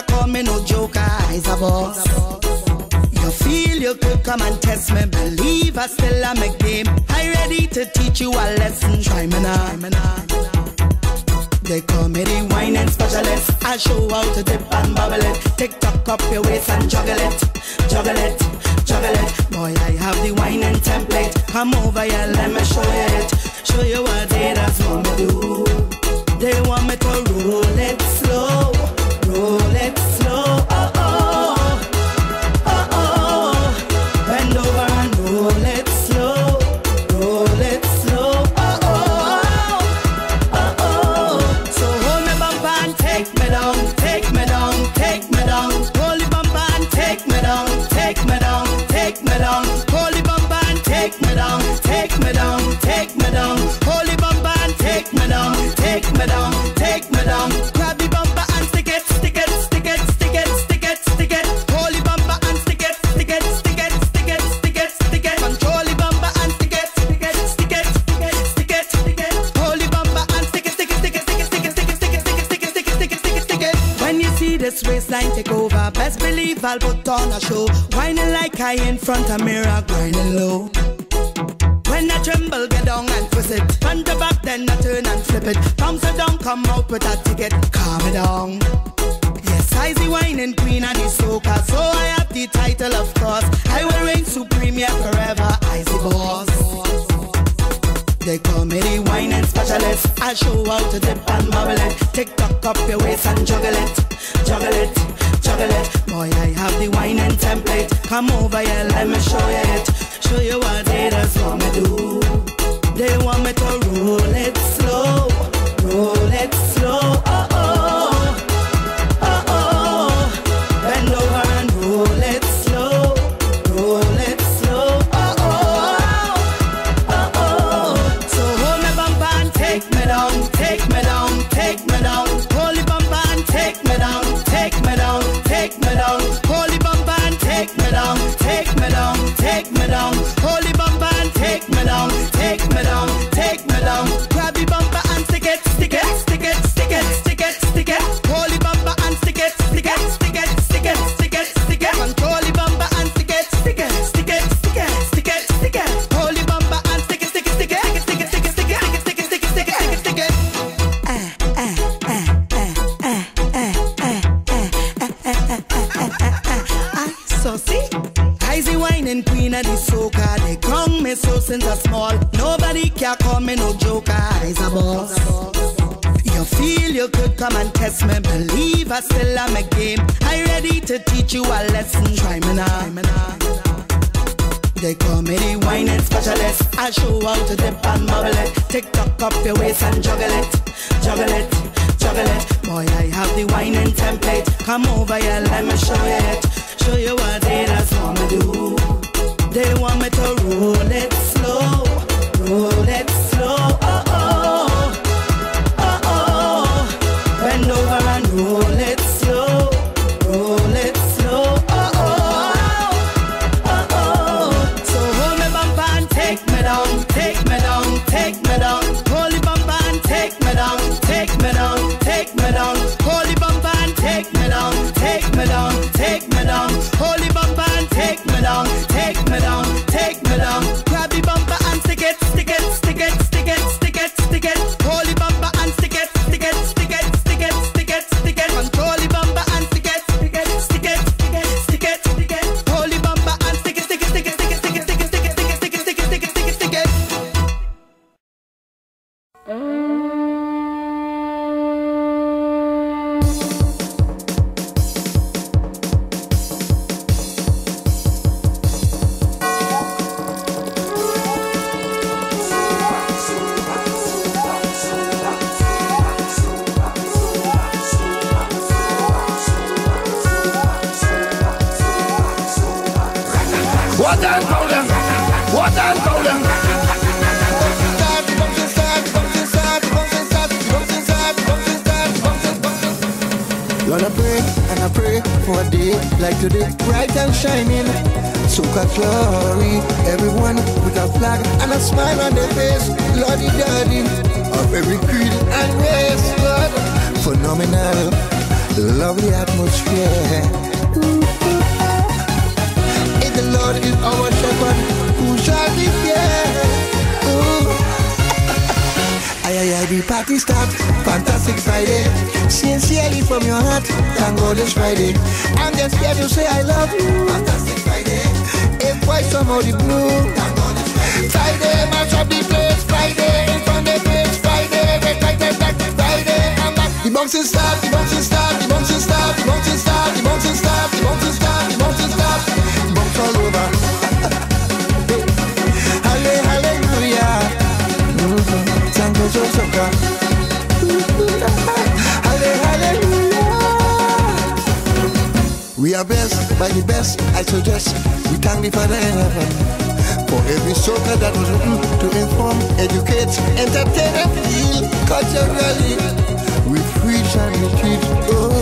Can call me no joker. I's a boss. You feel you could come and test me. Believe I still am a game. I ready to teach you a lesson. Try me now. They call me the wining specialist. I show how to dip and bubble it. Tick tock up your waist and juggle it, juggle it, juggle it. Boy, I have the wining template. Come over here, let me show you it. Show you what they just want me do. They want me to roll it best believe on a show. Wining like I in front of mirror, grinding low. When I tremble, get down and twist it. Front to back, then I turn and flip it. Bounce it down, come out with a ticket. Calm it down. Yes, I the wining queen and the soca, so I have the title, of course. I will reign supreme, yeah, forever. I the boss. They call me the wining specialist. I show how to dip and bubble it. Tick tock up your waist and juggle it, juggle it, it. Boy, I have the wining template. Come over here, let me show you it. Show you what they just want me do. They want me to roll it slow, roll it slow. Me no joker. I's a boss. You feel you could come and test me. Believe I still am a game. I ready to teach you a lesson. Try me now. They call me the wining specialist. I show how to dip and bubble it. Tick tock up your waist and juggle it, juggle it, juggle it. Boy, I have the wining template. Come over here, let me show you it. Show you what they What and go them? What and go them? Lord, I pray and I pray for a day like today, bright and shining. Soca glory, everyone with a flag and a smile on their face. Lordy daddy, a every creed and race, Lord. Phenomenal, lovely atmosphere. The Lord is our shepherd, who shall be feared? Aye, aye, aye, the party start. Fantastic Friday. Sincerely from your heart. Thank God it's Friday. I'm just here to say I love you. Fantastic Friday. If why somebody blue. Thank God it's Friday. Friday, match up the place. Friday, in front of the place. Friday, red, right, red, back. Friday, I'm back. The bouncing start, the bouncing start, the bouncing start, the bouncing start, the bouncing start, the bouncing start, the bouncing start. All over. Halle- Hallelujah. Mhm. Tango so. Halle- Hallelujah. We are blessed by the best, I suggest. We thank the Father in heaven for every soca that was written to inform, educate, entertain, and heal culturally. We preach and we teach, oh,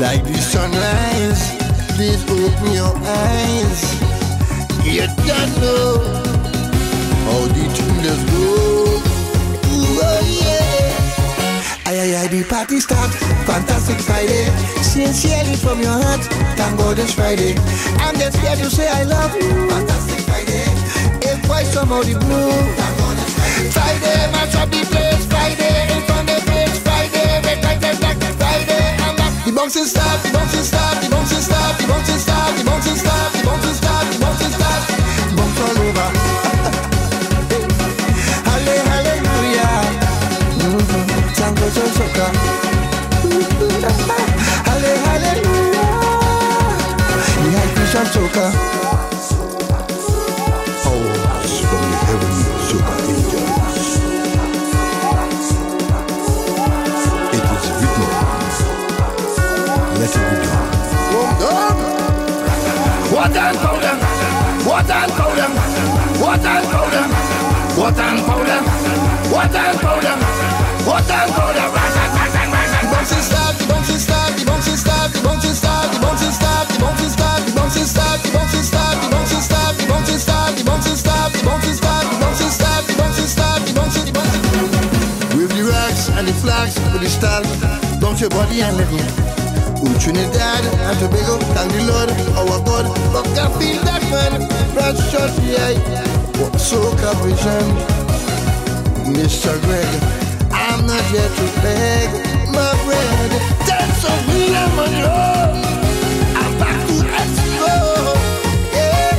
like the sunrise. Please open your eyes. You don't know how the tuners go. Ooh, oh yeah. Aye, aye, aye, the party start. Fantastic Friday. Sincerely from your heart. Thank God it's Friday. I'm just here to say I love you. Fantastic Friday. If why somebody blue. Thank God it's Friday. Friday, match up the place. Friday, in front of the place. Friday, red, right, red, black. Friday, I'm back. The bouncing start, the bouncing start, the bouncing start, What and powder? What and powder? What and powder? What and powder? What and powder? Bouncing. With the rags and the flags with the stars, bounce your body and let it. Ooh, Trinidad and Tobago, thank the Lord, our God. Fuck, I feel that man, that's shot, yeah. Soca vision, Mr. Greg. I'm not here to beg my bread. Dance on me, I'm on I'm back to explore, yeah.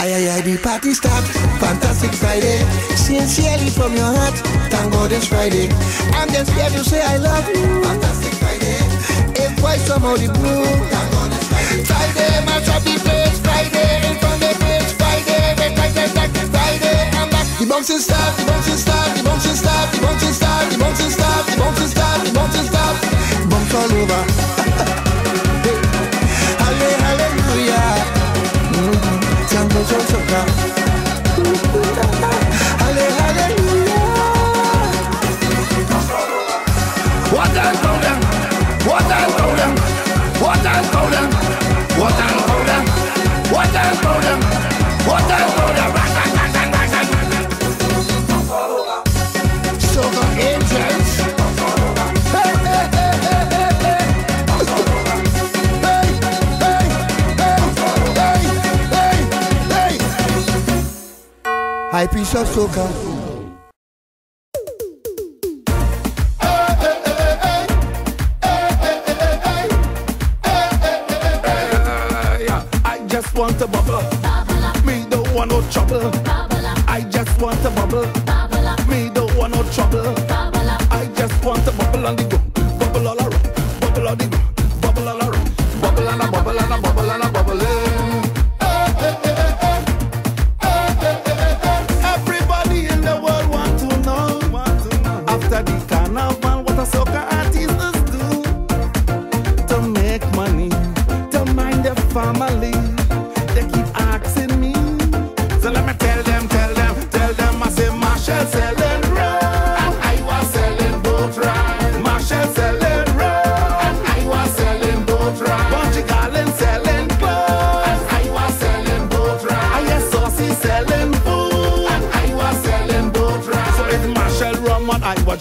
Aye, aye, aye, the party start. Fantastic Friday. Sincerely from your heart. Thank God it's Friday. I'm just here to say I love you. Fantastic Why somebody blue. Thank God Friday. Match up the place. Friday, in front of the place. Friday, red, right, red, black. Friday, I'm back. The bouncing start, the bouncing start, the bouncing start, the bouncing start, the bouncing start, the bouncing start, the bouncing start. Bounce all over. Halle- Hallelujah. Mhm. Tango so soca. Voice I just want a bubble. Me don't want no trouble.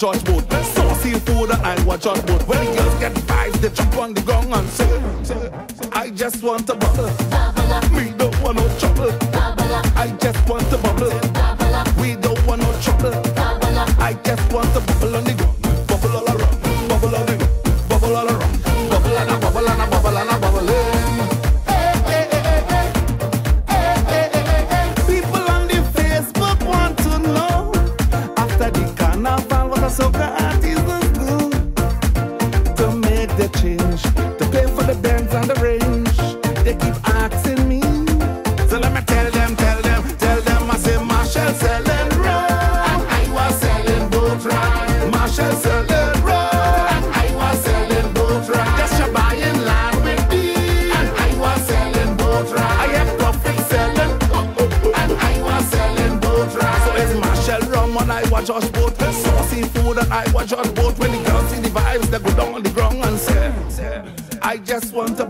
judge food Saucy for the Iowa judge boat. When the girls get vibes, they jump on the gong and say, I just want a bubble. bubble me don't want no trouble. Bubble I just want a bubble. bubble we don't want no trouble. I just want a just boat. Some and I was on boat. When the girls see the vibes, they go down on the ground and say, I just want to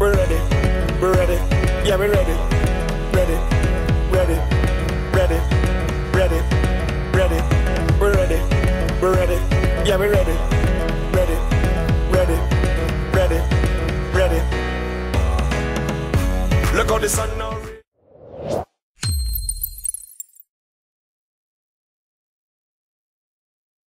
We're ready, we're ready, yeah, we're ready, ready, ready, ready, ready, ready, we're ready, we're ready, yeah, we're ready, ready, ready, ready, ready. Look how the sun now.